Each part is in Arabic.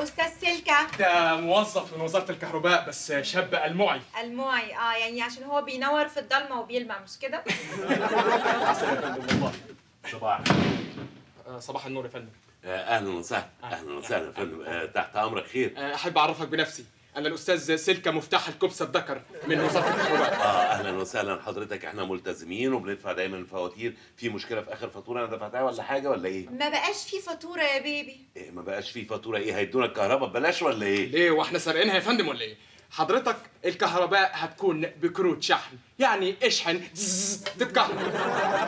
يا أستاذ سلكة ده موظف من وزارة الكهرباء بس شاب المعي ألموعي. آه يعني عشان هو بينور في الضلمة وبيلمع مش كده؟ صباح. آه، صباح النور يا فندم. آه، أهلا وسهلا. أهلا وسهلا يا فندم. آه، تحت أمرك خير. آه، أحب أعرفك بنفسي. أنا الأستاذ سلكة مفتاح الكبسه الذكر من وزارة الكهرباء آه أهلا وسهلا. حضرتك إحنا ملتزمين وبندفع دايما الفواتير في مشكلة في آخر فاتورة أنا دفعتها ولا حاجة ولا إيه؟ ما بقاش في فاتورة يا بيبي. إيه ما بقاش في فاتورة. إيه هيدونا الكهرباء ببلاش ولا إيه؟ ليه؟ وإحنا سارقينها يا فندم ولا إيه؟ حضرتك الكهرباء هتكون بكروت شحن. يعني إشحن. تتكهرب.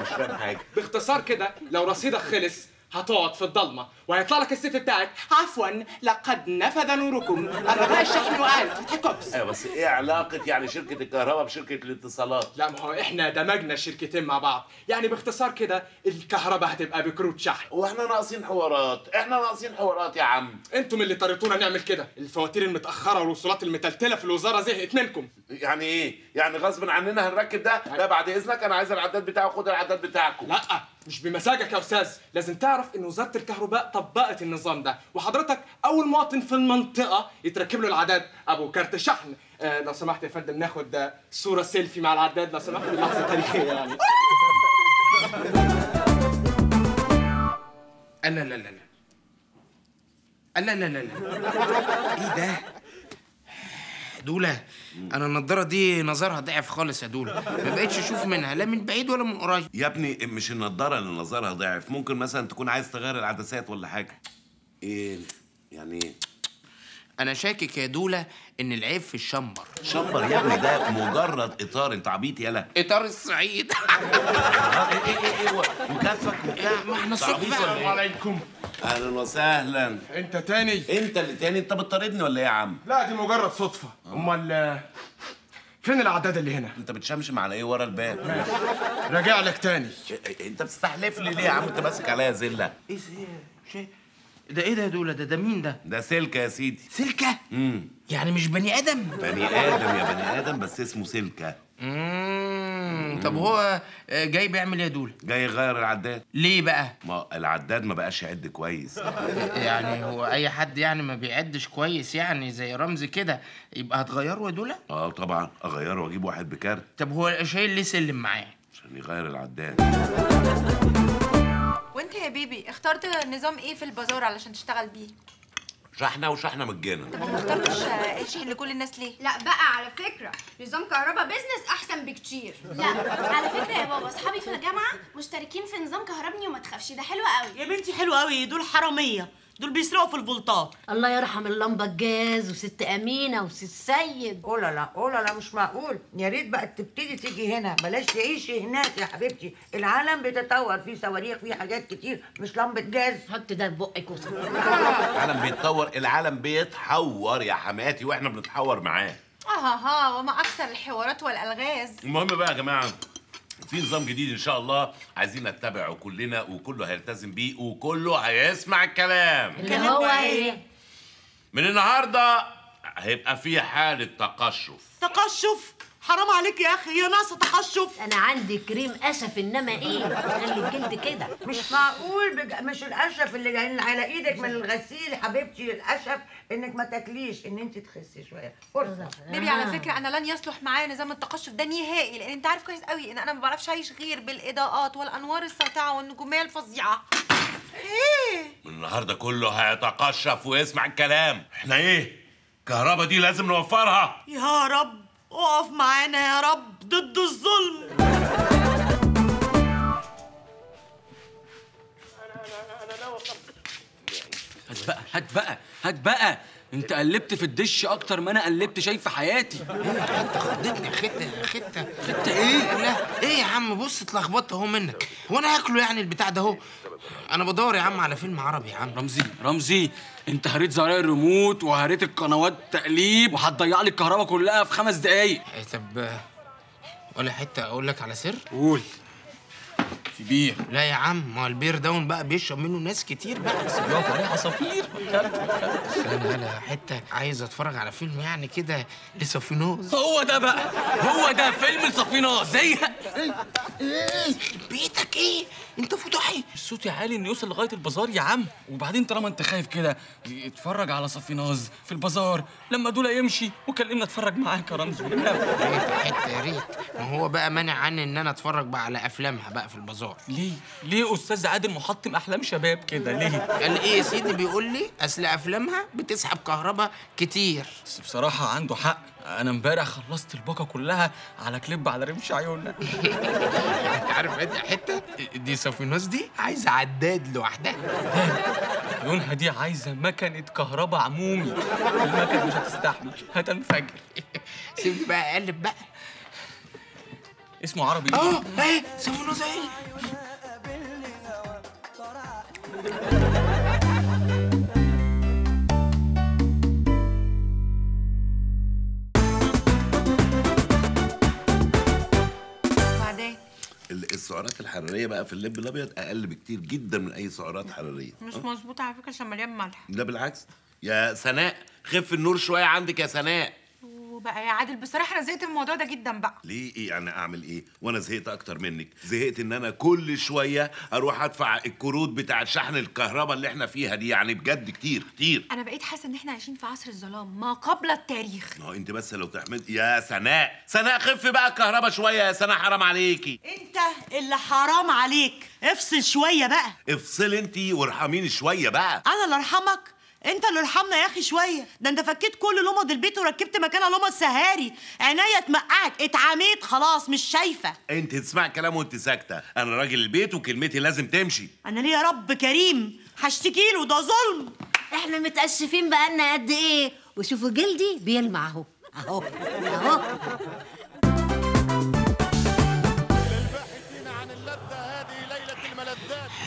مش فاهم حاجة. باختصار كده لو رصيدك خلص هتقعد في الضلمة وهيطلع لك الست بتاعك. عفوا لقد نفذ نوركم. الرجاء الشحن وآل فتح الكبس أيوه بس إيه علاقة يعني شركة الكهرباء بشركة الاتصالات؟ لا ما هو إحنا دمجنا الشركتين مع بعض. يعني باختصار كده الكهرباء هتبقى بكروت شحن. وإحنا ناقصين حوارات. إحنا ناقصين حوارات يا عم. أنتم اللي طريتونا نعمل كده. الفواتير المتأخرة والوصولات المتلتلة في الوزارة زهقت منكم. يعني إيه؟ يعني غصب عننا هنركب ده؟ لا بعد إذنك أنا عايز العداد بتاعه خد العداد بتاعكم. لا. مش بمزاجك يا أستاذ. لازم تعرف إن وزارة الكهرباء طبقت النظام ده وحضرتك أول مواطن في المنطقة يتركب له العداد. أبو كارت شحن آه لو سمحت يا فندم ناخد صورة سيلفي مع العداد. لو سمحت لحظة تاريخية يعني. لا لا لا لا. لا لا لا لا. إيه ده؟ دولة. أنا النضاره دي نظرها ضعف خالص يا دولة. ما بقتش أشوف منها لا من بعيد ولا من قريب. يا ابني مش النضاره اللي نظرها ضعف. ممكن مثلا تكون عايز تغير العدسات ولا حاجة. إيه يعني إيه أنا شاكك يا دولة إن العيب في الشمبر. شمبر يا ابني ده مجرد إطار. أنت عبيط يالا إطار الصعيد. إيه إيه إيه إيه وكفك لا ما إحنا الصبح السلام عليكم. أهلا وسهلا. أنت تاني؟ أنت اللي تاني؟ أنت بتطاردني ولا إيه يا عم؟ لا دي مجرد صدفة. أمال آه، فين العداد اللي هنا؟ أنت بتشمشم على إيه ورا الباب راجع لك تاني. أنت بتستحلف لي ليه يا عم؟ أنت ماسك عليا زله إيه ده شيء. ده إيه ده يا دولة؟ ده ده مين ده؟ ده سلكه يا سيدي. سلكة امم يعني مش بني آدم؟ بني آدم يا بني آدم بس اسمه سلكه امم طب هو آه، جاي بيعمل إيه يا دولة جاي يغير العداد. ليه بقى؟ ما العداد ما بقاش يعد كويس. يعني هو أي حد يعني ما بيعدش كويس يعني زي رمز كده يبقى هتغيره يا دولة؟ آه طبعا أغيره وأجيب واحد بكارت. طب هو شايل ليه سلم معاه؟ عشان يغير العداد. وأنت يا بيبي اخترت نظام إيه في البازار علشان تشتغل بيه؟ شحنة وشحنة مجانا طب ما اخترتش آه، شحن لكل الناس ليه؟ لا بقى على فكرة نظام كهرباء بيزنس أحسن بكتير. لا على فكرة يا بابا أصحابي في الجامعة مشتركين في نظام كهربني وما تخافش ده حلو قوي. يا بنتي حلو قوي دول حرامية. دول بيسرقوا في الفولتات الله يرحم اللمبة الجاز وست أمينة وست سيد. أوه لا لا أوه لا مش معقول. يا ريت بقى تبتدي تيجي هنا. بلاش تعيشي هناك يا حبيبتي. العالم بيتطور فيه صواريخ فيه حاجات كتير مش لمبة جاز. حط ده في بقك العالم بيتطور العالم بيتحور يا حماتي وإحنا بنتحور معاه. آه ها وما أكثر الحوارات والألغاز. المهم بقى يا جماعة في نظام جديد إن شاء الله. عايزين نتبعه كلنا وكله هيلتزم بيه وكله هيسمع الكلام. اللي هو إيه؟ من النهارده هيبقى في حالة تقشف. تقشف؟ حرام عليك يا أخي يا ناقصة تقشف أنا عندي كريم أسف إنما إيه؟ خلي الجلد كده. مش معقول بج... مش القشف اللي جاي على إيدك من الغسيل حبيبتي القشف إنك ما تاكليش إن انت تخسي شوية. فرصة. بيبي على فكرة أنا لن يصلح معايا نظام التقشف ده نهائي لأن أنت عارف كويس قوي إن أنا ما بعرفش أعيش غير بالإضاءات والأنوار الساطعة والنجومية الفظيعة. إيه؟ من النهارده كله هيتقشف ويسمع الكلام. إحنا إيه؟ الكهرباء دي لازم نوفرها. يا رب. اقف معانا يا رب ضد الظلم. هات بقى هات بقى هات بقى. انت قلبت في الدش أكتر ما أنا قلبت شاي في حياتي. انت خدتني خدت خدت خدت إيه؟ لا. إيه يا عم؟ بص اتلخبطت أهو منك. هو أنا هاكله يعني البتاع ده أهو. أنا بدور يا عم على فيلم عربي يا عم. رمزي رمزي انت هريت زراير الريموت وهريت القنوات تقليب وهتضيع لي الكهرباء كلها في خمس دقايق. إيه طب ولا حتة أقول لك على سر؟ قول. في بير لا يا عم ما البير ده بقى بيشرب منه ناس كتير بقى. بس بيقف عليه عصافير. استنى أنا حتة عايز أتفرج على فيلم يعني كده لصافيناز هو ده بقى. هو ده فيلم الصافيناز إيه؟ بيتك إيه؟ أنت فتوحي. الصوت يا عالي إنه يوصل لغاية البازار يا عم. وبعدين طالما أنت خايف كده اتفرج على صفيناز في البازار. لما دول يمشي وكلمنا اتفرج معاك يا رمزي. يا ريت يا ريت. ما هو بقى مانع عني إن أنا أتفرج بقى على أفلامها بقى في البازار. ليه؟ ليه أستاذ عادل محطم أحلام شباب كده؟ ليه؟ قال إيه يا سيدي؟ بيقول لي أصل أفلامها بتسحب كهرباء كتير. بس بصراحة عنده حق. أنا امبارح خلصت الباقة كلها على كليب على رمش عيوننا أنت عارف إيه حتة؟ دي صفينوز دي عايزة عداد لوحدها. عيونها دي عايزة مكنة كهرباء عمومي. المكنة مش هتستحمل هتنفجر. سيبني بقى أقلب بقى. اسمه عربي. آه إيه بعدين؟ ال- السعرات الحرارية بقى في اللب الأبيض أقل بكتير جدا من أي سعرات حرارية. مش مظبوط على فكرة عشان مليان ملح. ده بالعكس. يا سناء خف النور شوية عندك يا سناء. وبقى يا عادل. بصراحة أنا زهقت من الموضوع ده جدا بقى. ليه؟ إيه يعني أعمل إيه؟ وأنا زهقت أكتر منك. زهقت إن أنا كل شوية أروح أدفع الكروت بتاع شحن الكهرباء اللي إحنا فيها دي. يعني بجد كتير كتير. أنا بقيت حاسة إن إحنا عايشين في عصر الظلام ما قبل التاريخ. ما أنت بس لو تحمد يا سناء سناء خف بقى الكهرباء شوية يا سناء حرام عليكي أنت اللي حرام عليك. افصل شوية بقى. افصل أنت وارحميني شوية بقى. أنا اللي أرحمك. انت اللي ارحمنا يا أخي شوية. ده انت فكيت كل لمض البيت وركبت مكانها لمض سهاري عينيا تمقعك اتعميت خلاص مش شايفة. انت تسمع كلام وانت ساكتة. أنا راجل البيت وكلمتي لازم تمشي. أنا ليه يا رب كريم. هشتكي له ده ظلم. إحنا متأسفين بقالنا قد إيه؟ وشوفوا جلدي بيلمع اهو. اهو. اهو.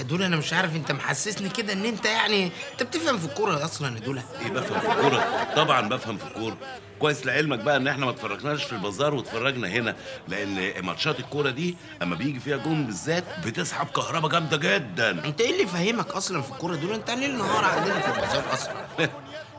دول أنا مش عارف انت محسسني كده ان انت يعني انت بتفهم في الكورة أصلا يا دول إيه بفهم في الكورة؟ طبعا بفهم في الكورة. كويس لعلمك بقى إن إحنا ما اتفرجناش في البازار واتفرجنا هنا لأن ماتشات الكورة دي أما بيجي فيها جون بالذات بتسحب كهرباء جامدة جدا. أنت إيه اللي فاهمك أصلا في الكورة دول أنت ليل نهار عندنا في البازار أصلا.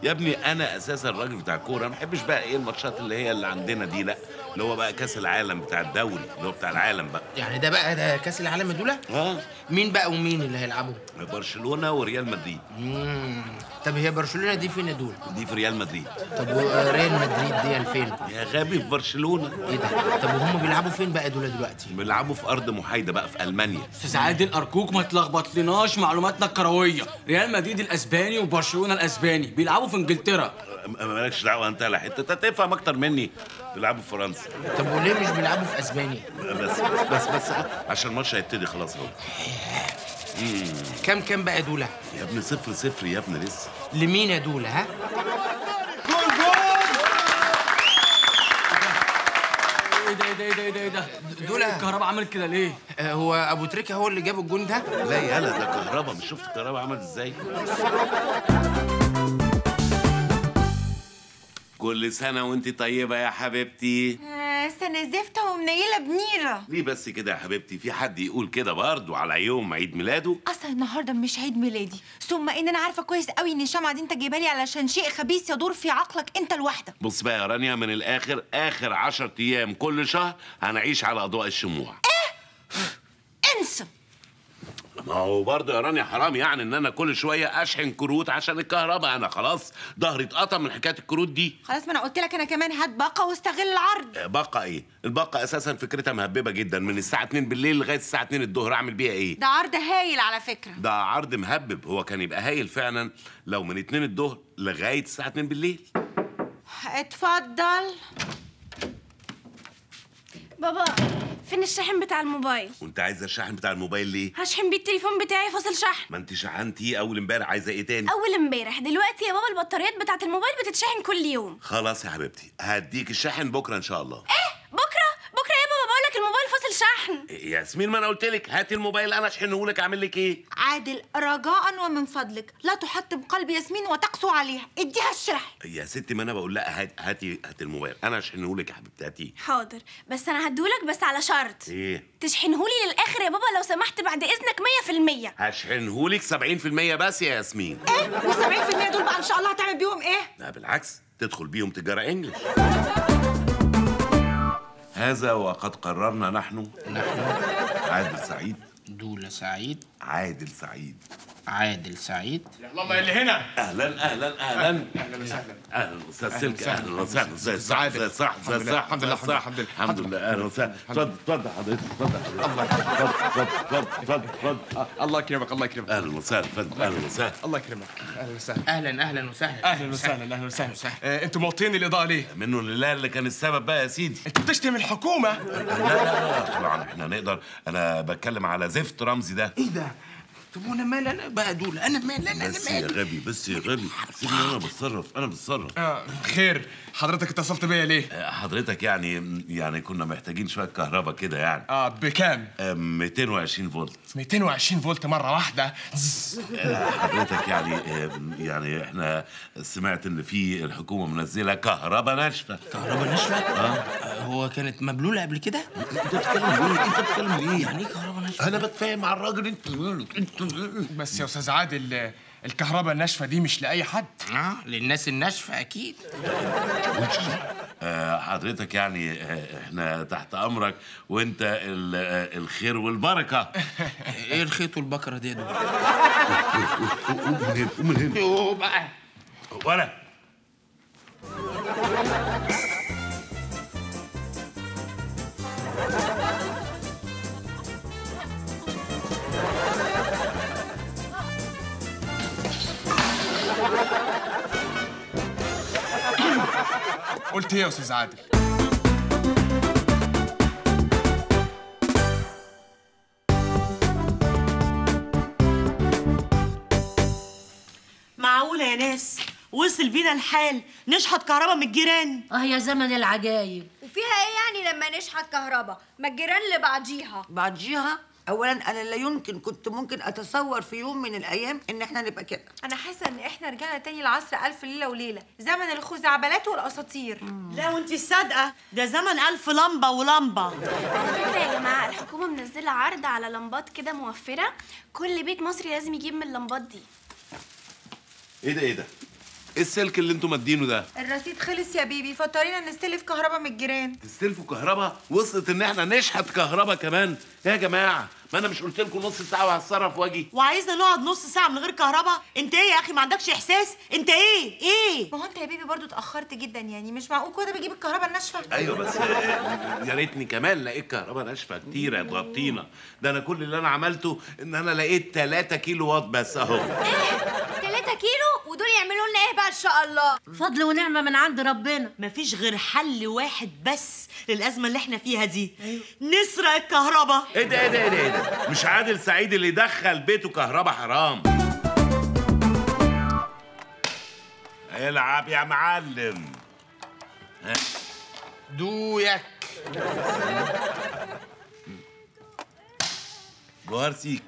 يا ابني أنا أساسا الراجل بتاع الكورة ما بحبش بقى إيه الماتشات اللي هي اللي عندنا دي لأ. اللي هو بقى كاس العالم بتاع الدوري اللي هو بتاع العالم بقى. يعني ده بقى ده كاس العالم دول؟ آه مين بقى ومين اللي هيلعبوا؟ برشلونة وريال مدريد. مم. طب هي برشلونة دي فين يا دول؟ دي في ريال مدريد. طب وريال مدريد دي فين؟ يا غبي في برشلونة. إيه ده؟ طب وهم بيلعبوا فين بقى دول دلوقتي؟ بيلعبوا في أرض محايدة بقى في ألمانيا. أستاذ عادل ارجوك ما تلخبطلناش معلوماتنا الكروية. ريال مدريد الأسباني وبرشلونة الأسباني بيلعبوا في إنجلترا. مالكش دعوة أنت لا حتة. أنت تفهم أكتر مني بيلعبوا في فرنسا. طب وليه مش بيلعبوا في أسبانيا؟ بس بس بس عشان الماتش هيبتدي خلاص أهو. كام كام بقى دول يا ابني صفر صفر يا ابني لسه. لمين يا دول ها؟ إيه ده إيه ده إيه ده إيه ده إيه ده؟ دول- الكهرباء عملت كده ليه؟ آه، هو أبو تريكة هو اللي جاب الجون ده؟ لا يالا ده كهربا مش شفت الكهرباء عملت إزاي؟ كل سنة وانت طيبة يا حبيبتي. آه سنه زفته ومنيلة بنيرة. ليه بس كده يا حبيبتي؟ في حد يقول كده برضه على يوم عيد ميلاده؟ أصلا النهارده مش عيد ميلادي. ثم إن أنا عارفة كويس قوي إن الشمعه دي أنت جايبها لي علشان شيء خبيث يدور في عقلك أنت لوحدك. بص بقى يا رانيا من الآخر آخر عشر أيام كل شهر هنعيش على أضواء الشموع. انسى. ما هو برضه يا رانيا حرام يعني إن أنا كل شوية أشحن كروت عشان الكهرباء. أنا خلاص ظهري اتقطم من حكاية الكروت دي. خلاص ما أنا قلت لك أنا كمان هات باقة واستغل العرض. آه، باقة إيه؟ الباقة أساسا فكرتها مهببة جدا. من الساعة 2 بالليل لغاية الساعة 2 الظهر أعمل بيها إيه؟ ده عرض هايل على فكرة. ده عرض مهبب. هو كان يبقى هايل فعلا لو من 2 الظهر لغاية الساعة 2 بالليل. اتفضل. بابا فين الشاحن بتاع الموبايل؟ وانت عايزه الشاحن بتاع الموبايل ليه؟ هشحن بيه التليفون بتاعي فاصل شحن. ما انت شحنتي اول امبارح عايزة إيه تاني؟ أول امبارح. دلوقتي يا بابا البطاريات بتاعت الموبايل بتتشحن كل يوم. خلاص يا حبيبتي هديك الشاحن بكرة إن شاء الله. إيه؟ بكرة؟ بكرة يا بابا بقول لك الموبايل فاصل شحن. ياسمين ما أنا قلت لك. هاتي الموبايل أنا اشحنه لك أعمل لك إيه؟ عادل رجاء ومن فضلك. لا تحطم قلب ياسمين وتقسو عليها. اديها الشرح. يا ستي ما أنا بقول لها. هات- هاتي هاتي الموبايل. أنا اشحنه لك يا حبيبتي. هاتيه حاضر. بس أنا هديهولك بس على شرط. إيه؟ تشحنهولي للآخر يا بابا لو سمحت بعد إذنك 100% هشحنه لك 70% بس يا ياسمين. إيه؟ وال70% دول بقى إن شاء الله هتعمل بيهم إيه؟ لا بالعكس. تدخل بيهم تجارة إنجلش. هذا وقد قررنا نحن. نحن. عادل سعيد. دولة سعيد. عادل سعيد عادل سعيد الله اللي هنا أهلا أهلا أهلا أهلا وسهلا أهلا أستاذ سلك وسهلاً. أهلا وسهلا زي أستاذ صح عادل. زي صح زي الحمد لله، صح الحمد لله،. الحمد لله، الحمد لله أهلا وسهلا اتفضل اتفضل حضرتك اتفضل اتفضل اتفضل اتفضل الله يكرمك الله يكرمك أهلا وسهلا اتفضل أهلا وسهلا الله يكرمك أهلا وسهلا أهلا أهلا وسهلا أهلا وسهلا أهلا وسهلا آه، أنتوا موطين الاضاءه ليه؟ منه لله اللي كان السبب بقى يا سيدي انت بتشتم الحكومة لا لا لا طبعا إحنا نقدر أنا بتكلم على زفت رمزي ده إيه ده طب وأنا مال أنا بقى دولة أنا مال أنا بس أنا يا غبي بس يا غبي. سيبني أنا بتصرف أنا بتصرف. آه خير. حضرتك اتصلت بيا ليه؟ آه، حضرتك يعني يعني كنا محتاجين شوية كهرباء كده يعني. آه بكام؟ آه، 220 فولت. 220 فولت مرة واحدة. آه، حضرتك يعني آه، يعني إحنا سمعت إن في الحكومة منزلة كهرباء ناشفة. كهرباء ناشفة؟ آه هو كانت مبلولة قبل كده؟ أنت بتتكلم ليه؟ أنت بتتكلم ليه يعني إيه كهرباء ناشفة؟ أنا بتفاهم مع الراجل أنت مالك؟ أنت بس يا أستاذ عادل الكهرباء الناشفة دي مش لأي حد. آه للناس الناشفة أكيد. آه، حضرتك يعني آه، إحنا تحت أمرك وأنت آه، الخير والبركة. إيه الخيط والبكرة دي يا قوم من هنا قوم من هنا يوه بقى ولا. قلت إيه يا أستاذ عادل؟ معقولة يا ناس؟ وصل بينا الحال نشحط كهرباء من الجيران. آه يا زمن العجايب. وفيها إيه يعني لما نشحت كهرباء؟ ما الجيران لبعضيها بعديها اولا أنا لا يمكن كنت ممكن أتصور في يوم من الأيام إن إحنا نبقى كده. أنا حاسة إن إحنا رجعنا تاني لعصر ألف ليلة وليلة. زمن الخزعبلات والأساطير. لا وأنت الصادقة ده زمن ألف لمبة ولمبة. على فكرة يا جماعة الحكومة منزلة عرض على لمبات كده موفرة. كل بيت مصري لازم يجيب من اللمبات دي. إيه ده إيه ده؟ إيه السلك اللي أنتوا مادينه ده؟ الرصيد خلص يا بيبي. فاضطرينا نستلف كهرباء من الجيران. تستلفوا كهرباء؟ وصلت ان إحنا نشحت كهرباء كمان. يا جماعة؟ ما أنا مش قلت لكم نص ساعة وهتصرف واجي. وعايزنا نقعد نص ساعة من غير كهرباء؟ انت إيه يا أخي؟ ما عندكش احساس؟ انت إيه؟ إيه؟ ما هو انت يا بيبي برضو اتأخرت جدا يعني. مش معقول كده بجيب الكهرباء الناشفة؟ أيوه بس يا ريتني كمان لقيت كهرباء ناشفة كتير يا تغطينا ده أنا كل اللي أنا عملته إن أنا لقيت 3 كيلو واط بس أهو. 3 كيلو ودول يعملوا لنا إيه بقى إن شاء الله؟ فضل ونعمة من عند ربنا. مفيش غير حل واحد بس للأزمة اللي إحنا فيها دي. نسرق الكهرباء. إيه ده إيه ده إيه ده, إيه ده؟ مش عادل سعيد اللي دخل بيته كهرباء حرام. العب يا معلم. دويك. جوهر سيك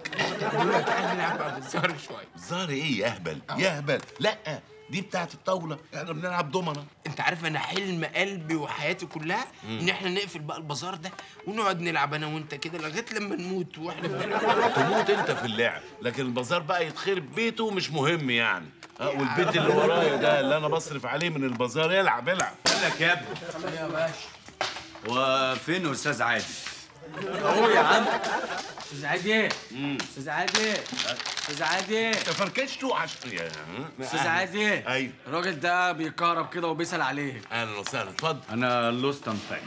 دولة تعالى نلعب بقى بالزهر شوية زار إيه؟ يهبل يهبل. لا دي بتاعت الطاولة. إحنا بنلعب دومنة انت عارف أنا حلم قلبي وحياتي كلها ان إحنا نقفل بقى البازار ده ونقعد نلعب أنا وانت كده لغاية لما نموت وإحنا بنلعب. تموت انت في اللعب. لكن البازار بقى يتخرب بيته مش مهم يعني. آه والبيت اللي ورايا ده اللي أنا بصرف عليه من البازار يلعب العب. لك يا ابني يا باشا وفين أستاذ عادل؟ اهو يا عم. أستاذ عادل. أستاذ عادل. أستاذ عادل. فركشته عشان يا أستاذ عادل. أيوه. الراجل ده بيكهرب كده وبيسأل عليك. أهلا وسهلا. اتفضل. أنا لوست فاهم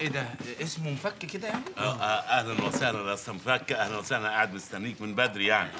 إيه ده؟ اسمه مفك كده يعني؟ آه آه، أهلا وسهلا يا أستاذ مفك. أهلا وسهلا. قاعد مستنيك من بدري يعني.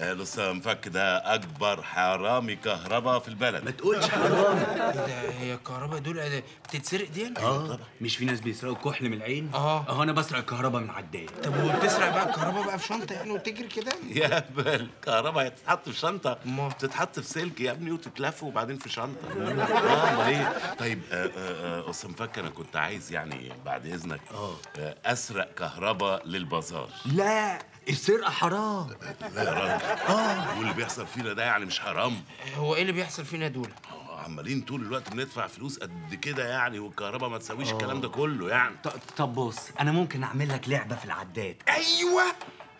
آه، الأستاذ مفك ده أكبر حرامي كهرباء في البلد. ما تقولش إيه ده؟ هي الكهرباء دول إيه؟ بتتسرق دي آه طبعا. مش في ناس بيسرقوا كحل من العين؟ آه. اهو أنا بسرق الكهرباء من عداية. طب وبتسرق بقى الكهرباء بقى في شنطة يعني وتجري كده؟ يا بل الكهرباء هتتحط في شنطة؟ ما. تتحط في سلك يا ابني وتتلف وبعدين في شنطة. آه امال إيه طيب آه، آه، آه، أستاذ مفك أنا كنت عايز يعني بعد إذنك. آه. أسرق كهرباء للبازار. لا السرقة حرام. لا يا راجل. آه. واللي بيحصل فينا ده يعني مش حرام. هو إيه اللي بيحصل فينا دول؟ عمالين طول الوقت بندفع فلوس قد كده يعني والكهرباء ما تساويش الكلام ده كله يعني. طب بص أنا ممكن أعمل لك لعبة في العداد. أيوه!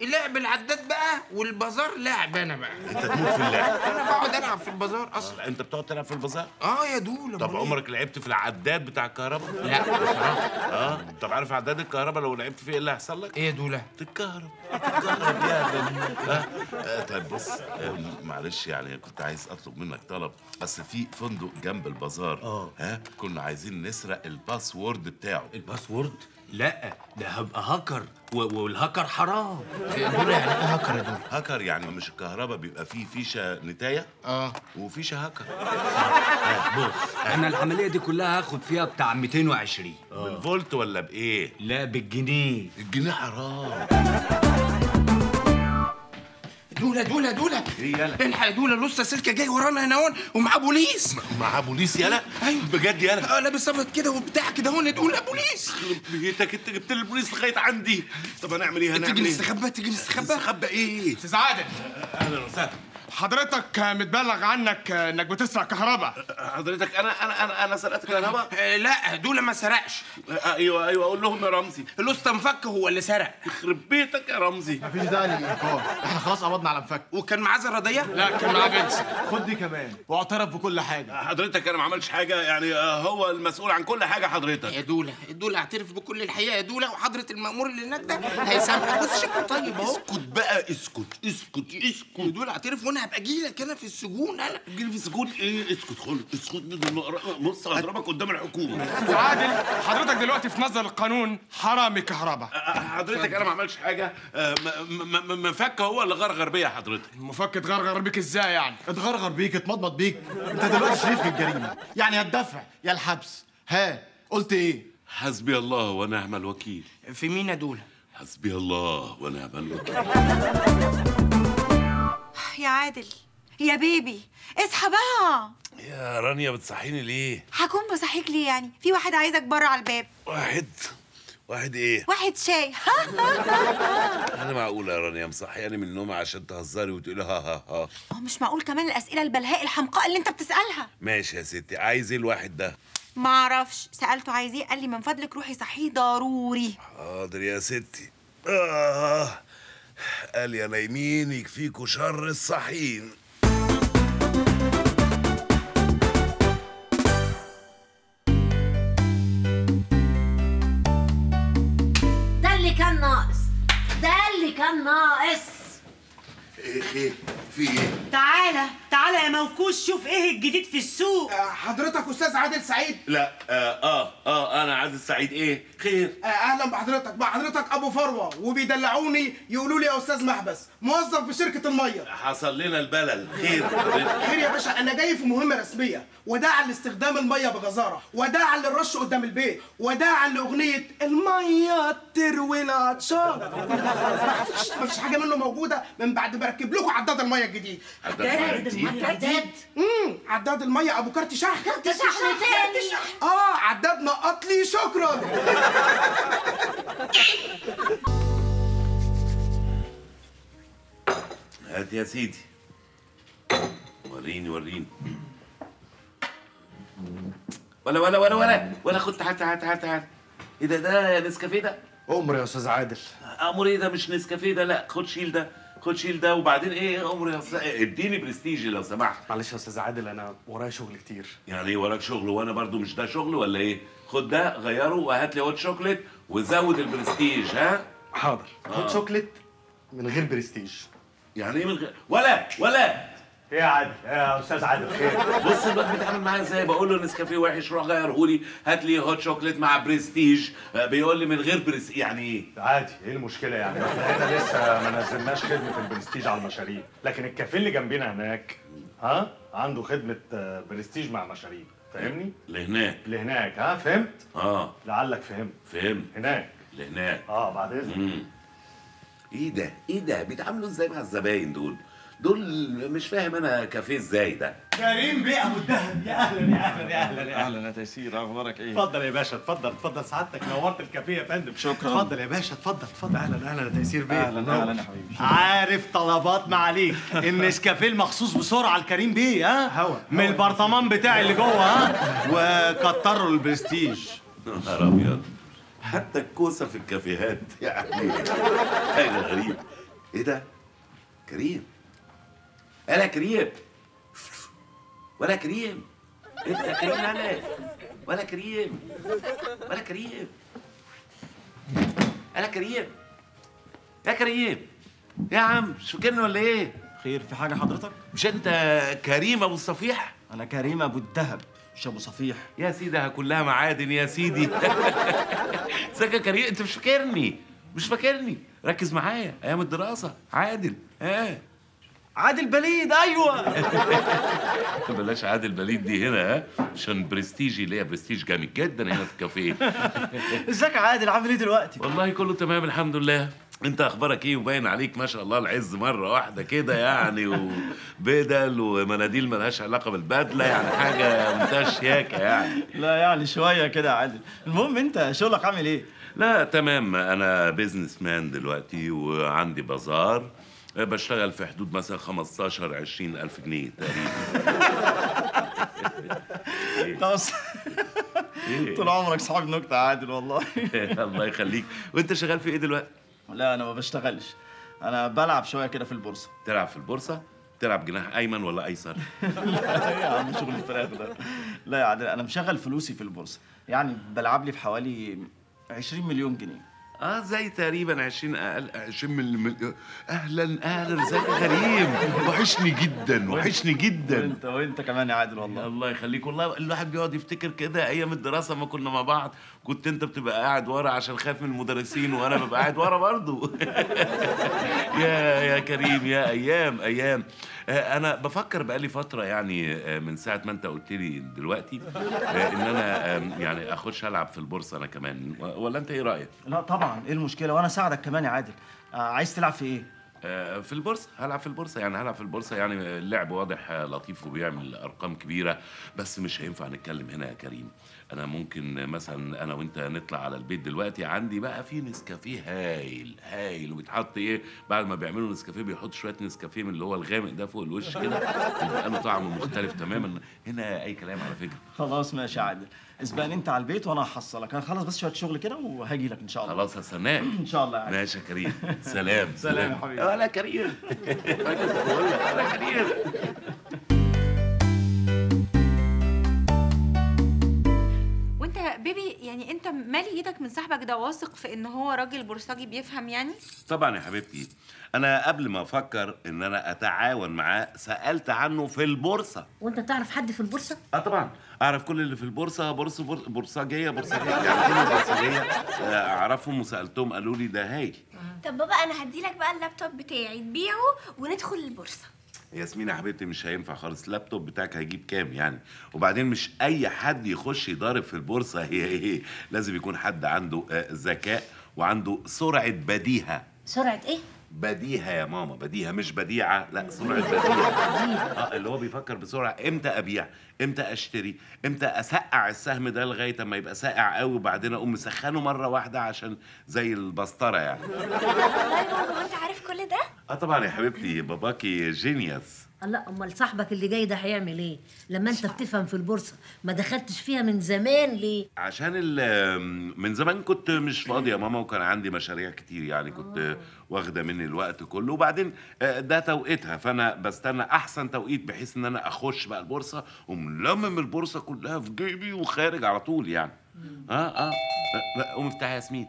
اللعب العداد بقى والبازار لعب أنا بقى. أنت تموت في اللعب. أنا بقعد ألعب في البازار أصلا. أنت بتقعد تلعب في البازار؟ آه يا دول طب عمرك لعبت في العداد بتاع الكهرباء؟ لا آه طب عارف عداد الكهرباء لو لعبت فيه إيه اللي هيحصل لك؟ إيه يا دولة؟ تتكهرب تتكهرب يا آه. آه طيب بص آه معلش يعني كنت عايز أطلب منك طلب. بس في فندق جنب البازار آه. ها كنا عايزين نسرق ال password بتاعه. ال password؟ لا ده هبقى hacker وال hacker حرام. دول يعني إيه هاكر يا دول هاكر يعني مش الكهرباء بيبقى فيه فيشة نتاية آه. وفيشة هاكر. بص أنا العملية دي كلها هاخد فيها بتاع 220 بالفولت ولا بإيه؟ لا بالجنيه. الجنيه حرام. دولة دولة دولة. إيه يالا الحق يا دولة لسه سلكه جاي ورانا هنا هون ومعاه بوليس. معاه بوليس يالا أيوه. بجد يالا آه لابس أبيض كده وبتاع كده هون دولة بوليس. بيتك انت جبت لي البوليس لغاية عندي. طب هنعمل إيه؟ هنعمل تيجي إيه؟ نستخبى تيجي نستخبى نستخبى إيه؟ أستاذ عادل أهلا وسهلا. حضرتك متبلغ عنك انك بتسرق كهرباء حضرتك أنا أنا أنا أنا سرقت كهرباء آه لا دول ما سرقش. أيوه أيوه أقول لهم يا رمزي. الاسطى مفك هو اللي سرق. يخرب بيتك يا رمزي. مفيش داعي للإنكار. إحنا خلاص قبضنا على مفك وكان معاه زرادية؟ لا كان معاه بنس. خد دي كمان. واعترف بكل حاجة. حضرتك أنا ما عملتش حاجة يعني آه، هو المسؤول عن كل حاجة حضرتك. يا دولة دولة اعترف بكل الحقيقة يا دولة. وحضرة المأمور اللي هناك ده هيسامحك. بص شكله طيب أهو. اسكت بقى اسكت اسكت اسكت. يا دولة اعترف وأنا هبقى أجي لك أنا في السجون أنا جيلي في السجون. إيه اسكت خالص اسكت بص هضربك قدام الحكومة. عادل حضرتك دلوقتي في نظر القانون حرامي كهرباء. حضرتك أنا ما عملتش حاجة مفك هو اللي غرغر بيا حضرتك؟ مفك تغرغر بيك إزاي يعني؟ اتغرغر بيك اتمضمض بيك. انت دلوقتي شريك في الجريمة. يعني يا الدفع يا الحبس. ها قلت إيه؟ حسبي الله ونعم الوكيل. في مين يا دولة؟ حسبي الله ونعم الوكيل. يا عادل يا بيبي اصحى بقى. يا رانيا بتصحيني ليه؟ هكون بصحيك ليه يعني؟ في واحد عايزك بره على الباب. واحد؟ واحد إيه؟ واحد شاي. أنا معقوله يا رانيا مصحياني من النوم عشان تهزري وتقولي ها ها ها. هو مش معقول كمان الأسئلة البلهاء الحمقاء اللي انت بتسألها؟ ماشي يا ستي عايز إيه الواحد ده؟ ما أعرفش سألته عايز إيه قال لي من فضلك روحي صحيه ضروري. حاضر يا ستي. آه. قال يا نايمين يكفيكوا شر الصحين ده اللي كان ناقص. ده اللي كان ناقص. إيه إيه في إيه؟ تعالى. تعالى يا موكوس شوف إيه الجديد في السوق. حضرتك أستاذ عادل سعيد؟ لا آه, آه آه أنا عادل سعيد. إيه؟ خير. آه، أهلا بحضرتك. بقى حضرتك أبو فروة وبيدلعوني يقولوا لي يا أستاذ محبس موظف في شركة المية. حصل لنا البلل. خير. خير يا باشا أنا جاي في مهمة رسمية. وداعا لاستخدام المية بجزارة. وداعا للرش قدام البيت. وداعا لأغنية المية تروي العطشان ما فيش حاجة منه موجودة من بعد ما أركب لكم عداد المية الجديد. عداد عداد. امم عداد المية أبو كارت شحن كارت شحن تاني آه عداد نقط لي شكرا. هات يا سيدي. وريني وريني. ولا ولا ولا ولا. ولا خد تعال تعال تعال تعال. إيه ده ده نسكافيه ده؟ أؤمر يا أستاذ عادل. أمر إيه ده؟ مش نسكافيه ده لا خد شيل ده. خد شيل ده وبعدين إيه يا أستاذ. إديني برستيجي لو سمحت. معلش يا أستاذ عادل أنا ورايا شغل كتير. يعني إيه وراك شغل وأنا برضو مش ده شغل ولا إيه؟ خد ده غيره وهات لي hot chocolate وزود البرستيج ها؟ حاضر. آه. خد شوكليت من غير برستيج. يعني إيه من غير ولا ولا! إيه يا عادل يا أستاذ عادل خير. بص الواد بيتعامل معايا إزاي؟ بقول له نسكافيه وحش روح غيرهولي هات لي hot chocolate مع برستيج آه، بيقول لي من غير برستيج يعني إيه؟ عادي إيه المشكلة يعني؟ إحنا هنا لسه ما نزلناش خدمة البرستيج على المشاريب. لكن الكافيه اللي جنبنا هناك ها عنده خدمة آه، برستيج مع مشاريب. فاهمني؟ لهناك. لهناك ها فهمت؟ آه. لعلك فهمت. فهمت. هناك. لهناك. آه بعد إذنك. إيه ده؟ إيه ده؟ بيتعاملوا إزاي مع الزباين دول؟ دول مش فاهم أنا كافيه إزاي ده. كريم بيه ابو الدهب يا أهلا يا أهلا يا أهلا يا أهلا. يا تيسير أخبارك إيه؟ اتفضل يا باشا اتفضل اتفضل. سعادتك نورت الكافيه يا فندم. شكراً. اتفضل يا باشا اتفضل اتفضل. أهلا أهلا يا تيسير بيه. أهلاً، نور. أهلاً يا حبيبي. عارف طلبات معاليك النسكافيه المخصوص بسرعة لكريم بيه ها؟ هوا. من البرطمان بتاعي اللي جوه ها؟ وكتروا البرستيج. نهار أبيض. حتى الكوسة في الكافيهات يعني. حاجة غريبة. إيه ده؟ كريم. أنا كريم؟ ولا كريم. إنت كريم أنا. ولا كريم. ولا كريم. أنا كريم. يا كريم. يا عم مش فاكرني ولا إيه؟ خير في حاجة حضرتك؟ مش أنت كريم أبو الصفيح؟ أنا كريم أبو الدهب مش أبو صفيح. يا سيدي كلها معادن يا سيدي. ازيك يا كريم أنت مش فاكرني؟ مش فاكرني. ركز معايا أيام الدراسة عادل. ها عادل بليد أيوه. بلاش عادل بليد دي هنا ها؟ عشان برستيجي ليا برستيج جامد جدا هنا في الكافيه إزيك يا عادل؟ عامل إيه دلوقتي؟ والله كله تمام الحمد لله. أنت أخبارك إيه؟ وباين عليك ما شاء الله العز مرة واحدة كده يعني وبدل ومناديل ملهاش علاقة بالبدلة يعني حاجة منتهى الشياكه يعني. لا يعني شوية كده يا عادل. المهم أنت شغلك عامل إيه؟ لا تمام أنا بيزنس مان دلوقتي وعندي بازار. بشتغل في حدود مثلا 15 20 ألف جنيه تقريبا. خلاص. طول عمرك صاحب نكتة يا عادل والله. الله يخليك. وأنت شغال في إيه دلوقتي؟ لا أنا ما بشتغلش. أنا بلعب شوية كده في البورصة. تلعب في البورصة؟ تلعب جناح أيمن ولا أيسر؟ لا يا عم شغل الفراخ ده. لا يا عادل أنا مشغل فلوسي في البورصة. يعني بلعب لي في حوالي 20 مليون جنيه. آه زي تقريبا 20 أقل 20 مليون أهلا أهلا ازيك يا كريم وحشني جدا وحشني جدا. وانت وأنت كمان يا عادل والله. الله يخليك. والله الواحد بيقعد يفتكر كده أيام الدراسة ما كنا مع بعض. كنت أنت بتبقى قاعد ورا عشان خايف من المدرسين وأنا ببقى قاعد ورا برضه يا يا كريم يا أيام أيام. أنا بفكر بقالي فترة يعني آه، من ساعة ما أنت قلت لي دلوقتي آه، إن أنا يعني أخش ألعب في البورصة أنا كمان. ولا أنت إيه رأيك؟ لا طبعا إيه المشكلة؟ وأنا اساعدك كمان يا عادل. آه، عايز تلعب في إيه؟ آه، في البورصة هلعب في البورصة يعني هلعب في البورصة يعني اللعب واضح آه، لطيف وبيعمل أرقام كبيرة بس مش هينفع نتكلم هنا يا كريم. أنا ممكن مثلا أنا وأنت نطلع على البيت دلوقتي عندي بقى في نسكافيه هايل هايل وبيتحط إيه؟ بعد ما بيعملوا نسكافيه بيحط شوية نسكافيه من اللي هو الغامق ده فوق الوش كده بيبقى له طعم مختلف تماما. هنا أي كلام على فكرة. خلاص ماشي يا عادل. اسبقني أنت على البيت وأنا هحصلك. أنا خلص بس شوية شغل كده وهاجي لك إن شاء الله. خلاص هستناك. إن شاء الله يا عادل. ماشي يا كريم. سلام سلام يا حبيبي. ولا كريم. ولا كريم. وانت يا بيبي يعني انت مالي إيدك من صاحبك ده واثق في ان هو راجل بورصاجي بيفهم يعني؟ طبعا يا حبيبتي. أنا قبل ما أفكر إن أنا أتعاون معاه سألت عنه في البورصة. وأنت تعرف حد في البورصة؟ آه طبعا. أعرف كل اللي في البورصة بورصه بور- بورصاجيه بورصاجيه يعني كل البورصاجيه آه، أعرفهم وسألتهم قالوا لي ده هايل. طب بابا أنا هديلك بقى اللابتوب بتاعي. تبيعه وندخل البورصة. ياسمين يا حبيبتي مش هينفع خالص. اللابتوب بتاعك هيجيب كام يعني؟ وبعدين مش أي حد يخش يضارب في البورصة. هي إيه لازم يكون حد عنده آه، ذكاء وعنده سرعة بديهة. سرعة إيه؟ بديهة يا ماما بديهة مش بديعة. لا سرعة بديهة. آه اللي هو بيفكر بسرعة. إمتى أبيع؟ إمتى أشتري؟ إمتى أسقع السهم ده لغاية أما يبقى ساقع قوي وبعدين أقوم مسخنه مرة واحدة عشان زي البسطرة يعني. والله يا بابا هو أنت عارف كل ده؟ آه طبعا يا حبيبتي باباكي جينيوس لا أمال صاحبك اللي جاي ده هيعمل إيه؟ لما أنت بتفهم في البورصة ما دخلتش فيها من زمان ليه؟ عشان ال- من زمان كنت مش فاضي يا ماما وكان عندي مشاريع كتير يعني كنت واخدة مني الوقت كله. وبعدين آه، ده توقيتها فأنا بستنى أحسن توقيت بحيث إن أنا أخش بقى البورصة وملمم البورصة كلها في جيبي وخارج على طول يعني. آه آه. لا، لا قوم افتحي يا ياسمين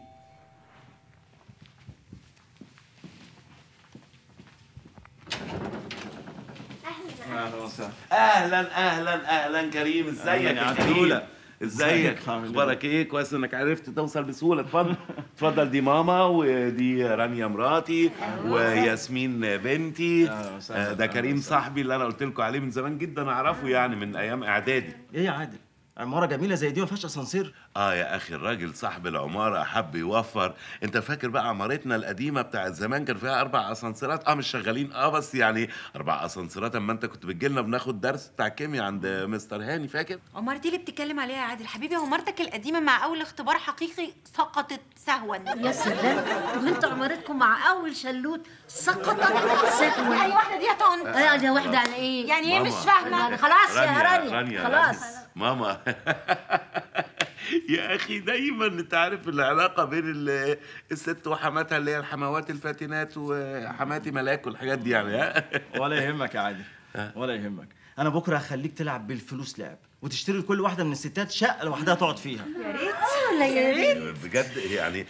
أهلا وسهلا. أهلا أهلا أهلا. كريم إزيك يا كريم. إزيك؟ أخبارك إيه؟ كويس إنك عرفت توصل بسهولة. اتفضل. اتفضل دي ماما ودي رانيا مراتي وياسمين بنتي. آه، ده كريم صاحبي اللي أنا قلت لكم عليه من زمان جدا أعرفه يعني من أيام إعدادي. إيه يا عادل؟ عمارة جميلة زي دي ما فيهاش أسانسير. آه يا أخي الراجل صاحب العمارة حب يوفر. أنت فاكر بقى عمارتنا القديمة بتاعت زمان كان فيها أربع أسانسيرات؟ آه مش شغالين. آه بس يعني أربع أسانسيرات أما أنت كنت بتجيلنا بناخد درس بتاع كيمياء عند مستر هاني فاكر؟ عمر دي اللي بتتكلم عليها يا عادل. حبيبي عمارتك القديمة مع أول اختبار حقيقي سقطت سهوا. يا سلام. وانتوا عمارتكم مع أول شلوت سقطت سهوا؟ يعني واحدة دي يا طنط يعني واحدة على إيه؟ يعني إيه مش فاهمة؟ خلاص يا رانيا خلاص. رانيا. ماما. يا أخي دايما انت عارف العلاقة بين ال- الست وحماتها اللي هي الحموات الفاتنات وحماتي ملاك والحاجات دي يعني ها؟ ولا يهمك يا عادل ولا يهمك. أنا بكرة هخليك تلعب بالفلوس لعب وتشتري لكل واحدة من الستات شقة لوحدها تقعد فيها. يا ريت. ولا يا ريت. بجد يعني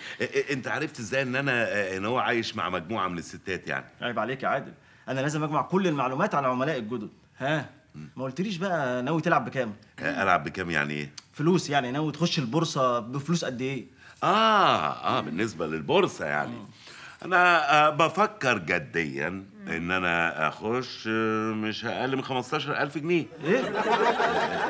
أنت عرفت إزاي إن أنا إن هو عايش مع مجموعة من الستات يعني؟ عيب عليك يا عادل. أنا لازم أجمع كل المعلومات عن العملاء الجدد. ها؟ ما قلتليش بقى ناوي تلعب بكام؟ ألعب بكام يعني؟ إيه فلوس يعني ناوي تخش البورصة بفلوس قد إيه؟ آه آه بالنسبة للبورصة يعني. أنا آه بفكر جديا إن أنا أخش آه، مش أقل من 15000 جنيه. إيه؟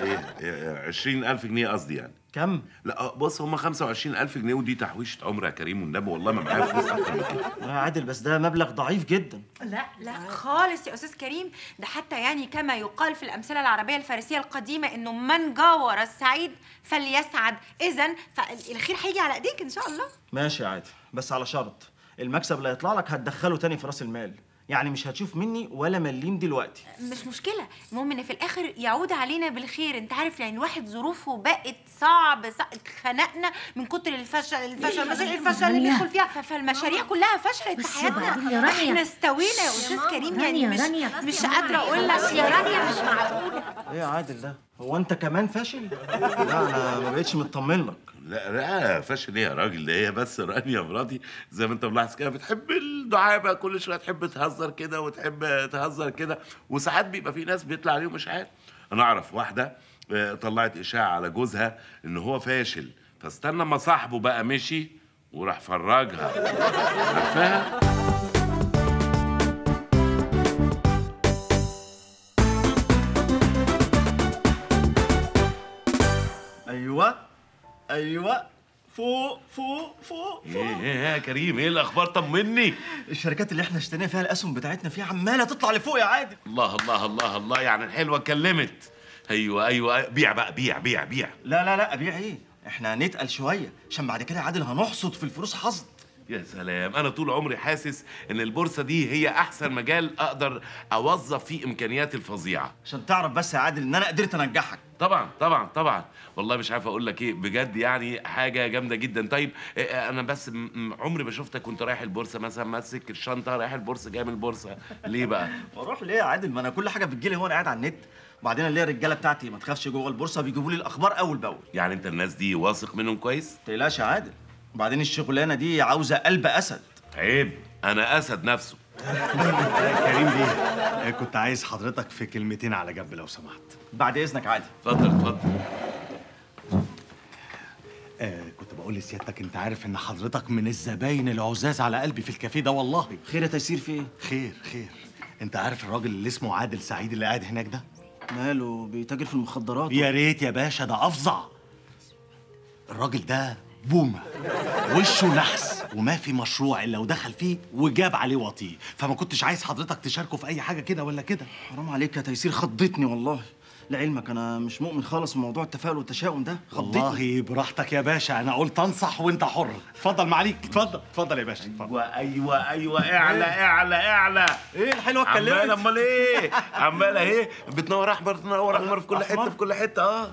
إيه إيه، 20000 جنيه قصدي يعني. كم؟ لا آه، بص هم 25000 جنيه ودي تحويشة عمر يا كريم والنبي والله ما معايا فلوس أكتر من كده. يا عادل بس ده مبلغ ضعيف جدا. لا لا خالص يا أستاذ كريم. ده حتى يعني كما يقال في الأمثلة العربية الفارسية القديمة إنه من جاور السعيد فليسعد. اذا فالخير هيجي على إيديك إن شاء الله. ماشي يا عادل بس على شرط. المكسب اللي هيطلع لك هتدخله تاني في راس المال. يعني مش هتشوف مني ولا مليم دلوقتي. مش مشكلة. المهم إن في الآخر يعود علينا بالخير. أنت عارف يعني الواحد ظروفه بقت صعب صع- اتخنقنا من كتر الفشل الفشل مشاريع الفشل اللي بيدخل فيها. فالمشاريع كلها فشلت في حياتنا وبعدين يا رانيا. إحنا استوينا. يا أستاذ كريم يعني مش رانيا. مش قادرة. أقول لك يا رانيا مش معقولة. إيه يا عادل ده؟ هو أنت كمان فاشل؟ لا أنا ما بقتش مطمن لك. لا لا فاشل إيه يا راجل؟ ده هي بس رانيا مراتي. زي ما انت ملاحظ كده بتحب الدعابه كل شوية تحب تهزر كده وتحب تهزر كده. وساعات بيبقى في ناس بيطلع عليهم إشاعات. أنا أعرف واحدة آه، طلعت إشاعة على جوزها إن هو فاشل. فاستنى ما صاحبه بقى مشي وراح فرجها. عارفاها؟ أيوه. أيوه. فوق فوق فوق إيه إيه يا كريم إيه الأخبار؟ طمني. الشركات اللي إحنا اشترينا فيها الأسهم بتاعتنا فيها عمالة تطلع لفوق يا عادل. الله الله الله الله يعني الحلوة اتكلمت. أيوه أيوه. بيع بقى بيع بيع بيع. لا لا لا أبيع إيه؟ إحنا هنتقل شوية عشان بعد كده يا عادل هنحصد في الفلوس حصد. يا سلام. أنا طول عمري حاسس إن البورصة دي هي أحسن مجال أقدر أوظف فيه إمكانياتي الفظيعة. عشان تعرف بس يا عادل إن أنا قدرت أنجحك. طبعا طبعا طبعا. والله مش عارف أقول لك إيه بجد يعني حاجة جامدة جدا. طيب إيه، أنا بس عمري ما شفتك كنت رايح البورصة مثلا ماسك الشنطة رايح البورصة جاي من البورصة. ليه بقى؟ وأروح ليه يا عادل؟ ما أنا كل حاجة بتجيلي وأنا قاعد على النت. وبعدين اللي هي الرجالة بتاعتي ما تخافش جوه البورصة بيجيبوا لي الأخبار أول بأول. يعني أنت الناس دي واثق منهم كويس؟ تقلقش يا عادل. وبعدين الشغلانة دي عاوزة قلب أسد. عيب أنا أسد نفسه. كريم ليه كنت عايز حضرتك في كلمتين على جنب لو سمحت. بعد إذنك عادل اتفضل اتفضل. آه كنت بقول لسيادتك أنت عارف إن حضرتك من الزباين العزاز على قلبي في الكافيه ده والله. خير يا تيسير في إيه؟ خير خير. أنت عارف الراجل اللي اسمه عادل سعيد اللي قاعد هناك ده؟ ماله بيتاجر في المخدرات. يا ريت يا باشا ده أفظع. الراجل ده بومة. وشه نحس وما في مشروع إلا ودخل فيه وجاب عليه وطيه. فما كنتش عايز حضرتك تشاركه في أي حاجة كده ولا كده. حرام عليك يا تيسير خضتني والله. لعلمك أنا مش مؤمن خالص بموضوع التفاؤل والتشاؤم ده. خضتني. والله براحتك يا باشا أنا قلت أنصح وأنت حر. اتفضل معاليك اتفضل اتفضل يا باشا اتفضل. أيوه أيوه أيوه اعلى اعلى اعلى. إيه الحلوة عمال اتكلمت؟ أمال إيه؟ عمال اهي بتنور أحمر تنور أحمر في كل حتة في كل حتة آه.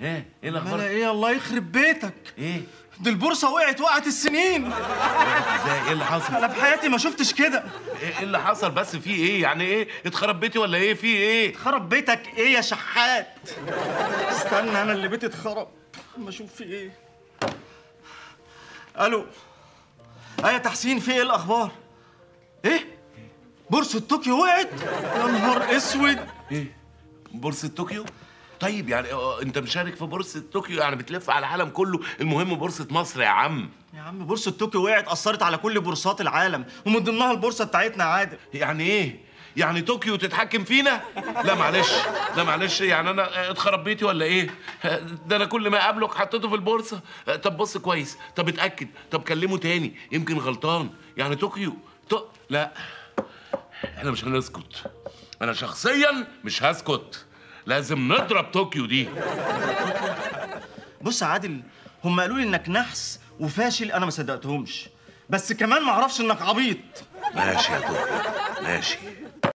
إيه؟ إيه الأخبار؟ إيه الله يخرب بيتك. إيه؟ دي البورصة وقعت وقعت السنين. إزاي؟ إيه اللي حصل؟ أنا في حياتي ما شفتش كده. إيه إيه اللي حصل؟ بس في إيه؟ يعني إيه؟ اتخرب بيتي ولا إيه؟ في إيه؟ خرب بيتك إيه يا شحات؟ استنى أنا اللي بيتي اتخرب. اما أشوف في إيه. ألو. إيه يا تحسين في إيه الأخبار؟ إيه؟ بورصة طوكيو وقعت؟ يا نهار أسود. إيه؟ بورصة طوكيو؟ طيب يعني آه، انت مشارك في بورصة طوكيو يعني بتلف على العالم كله. المهم بورصة مصر يا عم. يا عم بورصة طوكيو وقعت أثرت على كل بورصات العالم ومن ضمنها البورصة بتاعتنا يا عادل. يعني إيه؟ يعني طوكيو تتحكم فينا؟ لا معلش لا معلش يعني أنا آه، اتخرب بيتي ولا إيه؟ آه، ده أنا كل ما أقابلك حطيته في البورصة. آه، طب بص كويس. طب اتأكد. طب كلمه تاني. يمكن غلطان. يعني طوكيو تو... لا. إحنا مش هنسكت. أنا شخصيا مش هسكت. لازم نضرب طوكيو دي. بص يا عادل هم قالوا لي إنك نحس وفاشل أنا ما صدقتهمش. بس كمان ما أعرفش إنك عبيط. ماشي يا طوكيو ماشي.